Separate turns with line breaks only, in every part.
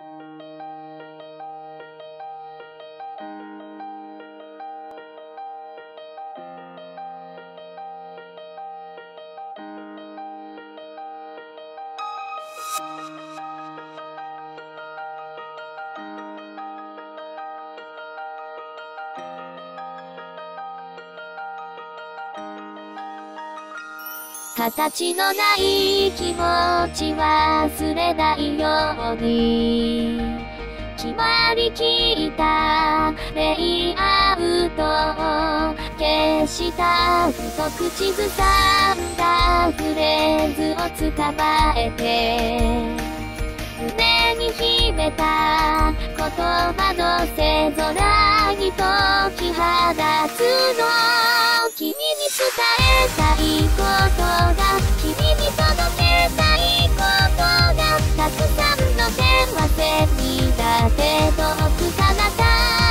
Thank you. 形のない気持ち忘れないように決まりきった。レイアウトを消したふと口ずさんだフレーズを捕まえて。胸に秘めた言葉のせ伝えたいことが君に届けたいことがたくさんの電話線にだって遠く彼方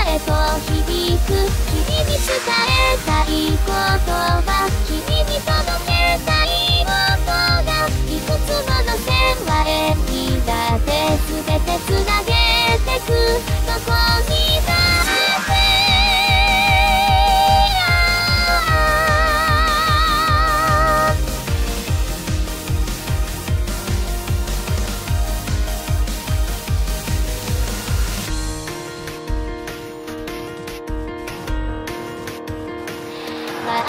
へと響く君に伝えたい言葉君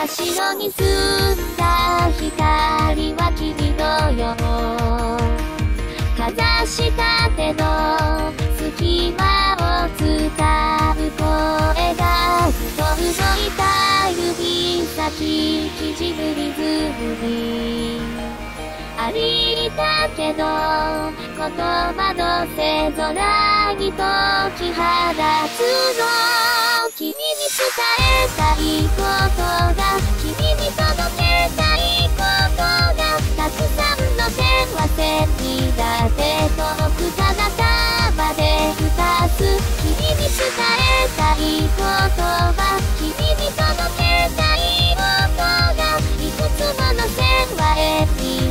白に澄んだ光は君のようかざした手の隙間を伝う声がふと動いた指先縮むリズムにありだけど言葉のせ空に解き放つの君に伝えたいことが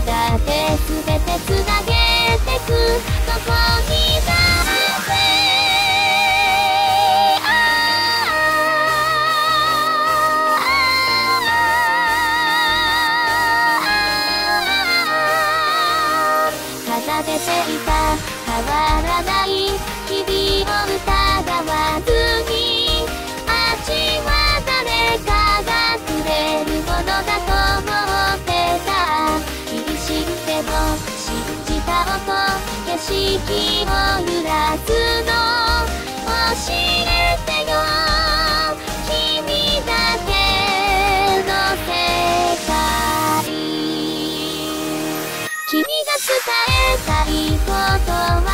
だって全てつなげてくどこにだって奏でていた変わらない君を疑わず景色を揺らすの教えてよ君だけの世界君が伝えたいことは